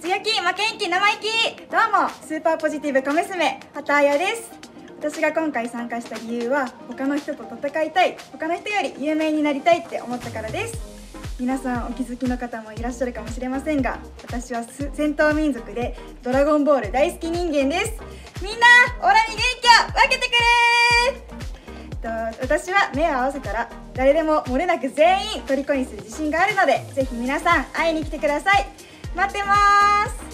強気負けん気生意気。どうもスーパーポジティブ小娘畑彩です。私が今回参加した理由は他の人と戦いたい他の人より有名になりたいって思ったからです。皆さんお気づきの方もいらっしゃるかもしれませんが私は戦闘民族でドラゴンボール大好き人間です。みんなオラに元気を分けてくれと私は目を合わせたら誰でも漏れなく全員虜にする自信があるのでぜひ皆さん会いに来てください。待ってます。